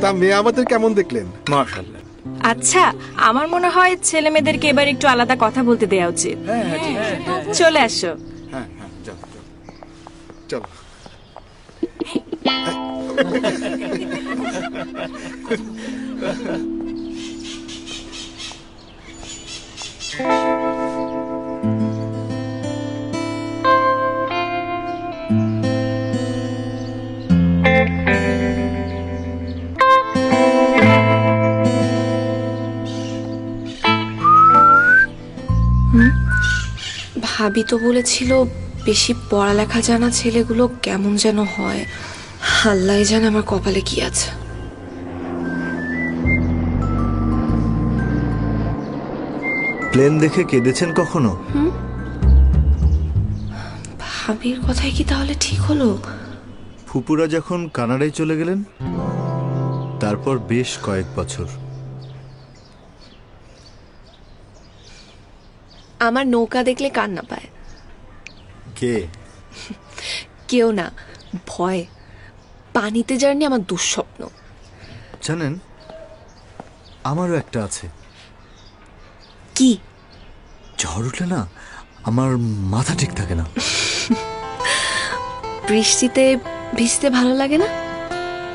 তা মেয়ে আমাদের কেমন দেখলেন? মাশাআল্লাহ। আচ্ছা আমার মনে হয় ছেলে মেয়েদেরকে এবার একটু আলাদা কথা বলতে দেওয়া উচিত। চলে আসো। হ্যাঁ হ্যাঁ যাও চল চলো। ভাবি তো বলেছিল বেশি পড়ালেখা জানা ছেলেগুলো কেমন যেন হয়। আল্লাহ জানে আমার কপালে কি আছে। প্লেন দেখে কেঁদেছেন কখনো? ভাবির কথাই কি তাহলে ঠিক হলো? ফুপুরা যখন কানাডায় চলে গেলেন তারপর বেশ কয়েক বছর। আমার নৌকা দেখলে কান্না পায়। কে? কেউ না ভয়। পানিতে জার্নি আমার দুঃস্বপ্ন। জানেন আমারও একটা আছে। কি? ঝড় উঠলে না আমার মাথা ঠিক থাকে না। বৃষ্টিতে ভিজতে ভালো লাগে না?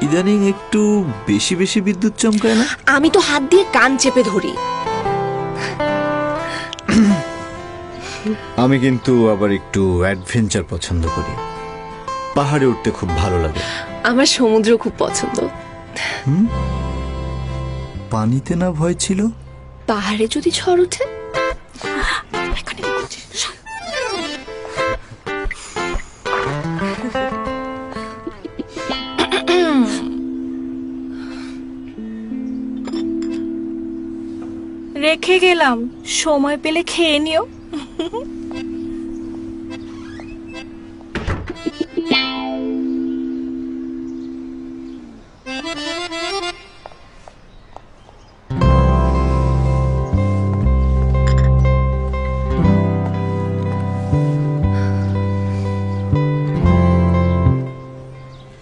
ইদানিং একটু বেশি বেশি বিদ্যুৎ চমকায় না? আমি তো হাত দিয়ে কান চেপে ধরি। আমি কিন্তু আবার একটু অ্যাডভেঞ্চার পছন্দ করি। পাহাড়ে উঠতে খুব ভালো লাগে। আমার সমুদ্র খুব পছন্দ। পানিতে না ভয় ছিল? পাহাড়ে যদি ঝড় ওঠে? রেখে গেলাম। সময় পেলে খেয়ে নিও।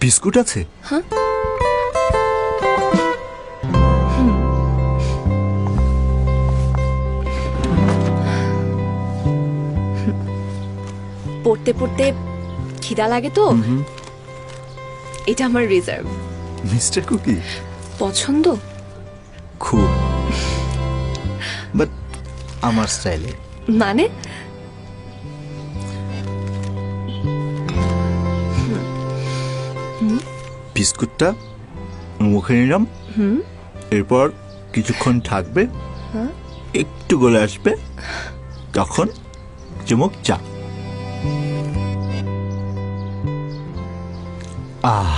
বিস্কুট আছে? পড়তে পড়তে খিদা লাগে তো। এটা আমার রিজার্ভ মিস্টার কুকি? পছন্দ? খুব। বাট আমার স্টাইলে। মানে? বিস্কুটটা মুখে নিলাম। এরপর কিছুক্ষণ থাকবে। একটু গলে আসবে। তখন চুমুক চা। আহ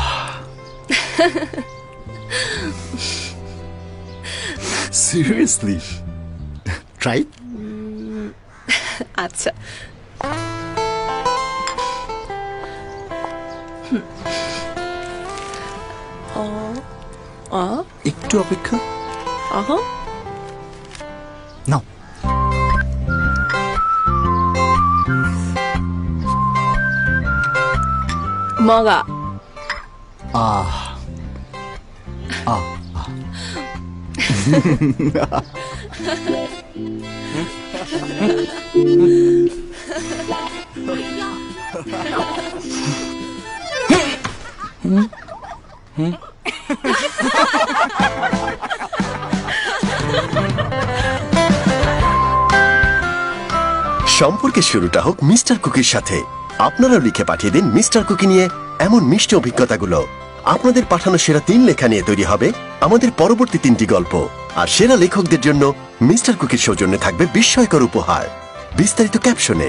সিরিয়াসলি ট্রাই আচ্ছা একটু অপেক্ষা। অহ নাও। মগা। আহ সম্পর্কের শুরুটা হোক মিস্টার কুকির সাথে। আপনারাও লিখে পাঠিয়ে দিন মিস্টার কুকি নিয়ে এমন মিষ্টি অভিজ্ঞতাগুলো। আপনাদের পাঠানো সেরা তিন লেখা নিয়ে তৈরি হবে আমাদের পরবর্তী তিনটি গল্প। আর সেরা লেখকদের জন্য মিস্টার কুকির সৌজন্যে থাকবে বিস্ময়কর উপহার। বিস্তারিত ক্যাপশনে